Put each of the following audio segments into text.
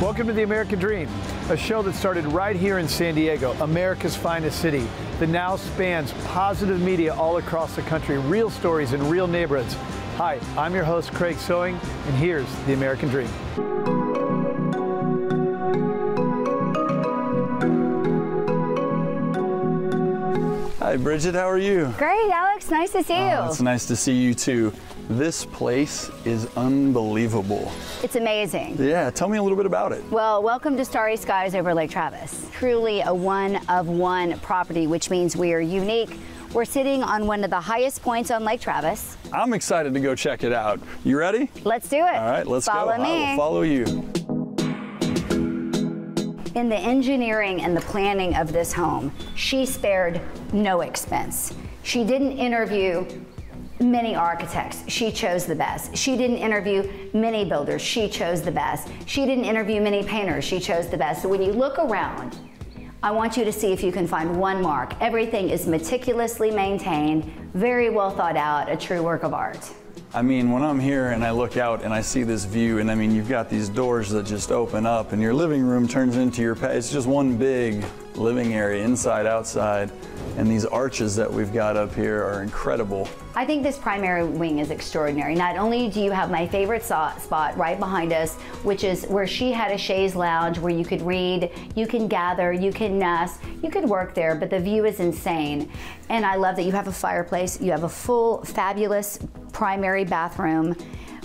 Welcome to the American Dream, a show that started right here in San Diego, America's finest city, that now spans positive media all across the country, real stories in real neighborhoods. Hi, I'm your host, Craig Sewing, and here's the American Dream. Hi, Bridget. How are you? Great, Alex. Nice to see ah, you. Oh, it's nice to see you too. This place is unbelievable. It's amazing. Yeah, tell me a little bit about it. Well, welcome to Starry Skies over Lake Travis. Truly a one of one property, which means we are unique. We're sitting on one of the highest points on Lake Travis. I'm excited to go check it out. You ready? Let's do it. All right, let's follow go. Me. I will follow you. In the engineering and the planning of this home, she spared no expense. She didn't interview many architects. She chose the best. She didn't interview many builders. She chose the best. She didn't interview many painters. She chose the best. So when you look around, I want you to see if you can find one mark. Everything is meticulously maintained, very well thought out, a true work of art. I mean, when I'm here and I look out and I see this view, and I mean, you've got these doors that just open up, and your living room turns into your, it's just one big living area, inside, outside. And these arches that we've got up here are incredible. I think this primary wing is extraordinary. Not only do you have my favorite spot right behind us, which is where she had a chaise lounge where you could read, you can gather, you can nest, you could work there, but the view is insane. And I love that you have a fireplace, you have a full, fabulous primary bathroom,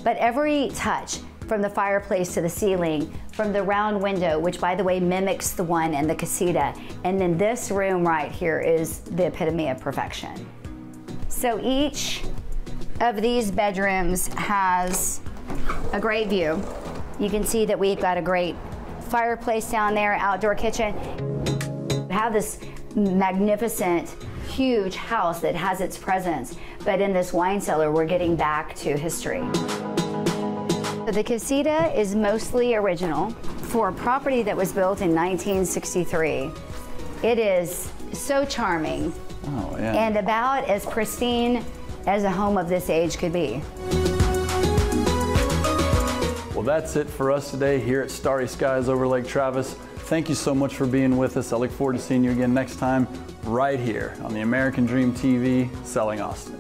but every touch from the fireplace to the ceiling, from the round window, which by the way mimics the one in the casita, and then this room right here is the epitome of perfection. So each of these bedrooms has a great view. You can see that we've got a great fireplace down there, outdoor kitchen. We have this magnificent, huge house that has its presence, but in this wine cellar, we're getting back to history. The casita is mostly original for a property that was built in 1963. It is so charming oh, yeah. and about as pristine as a home of this age could be. Well, that's it for us today here at Starry Skies over Lake Travis. Thank you so much for being with us. I look forward to seeing you again next time right here on the American Dream TV, Selling Austin.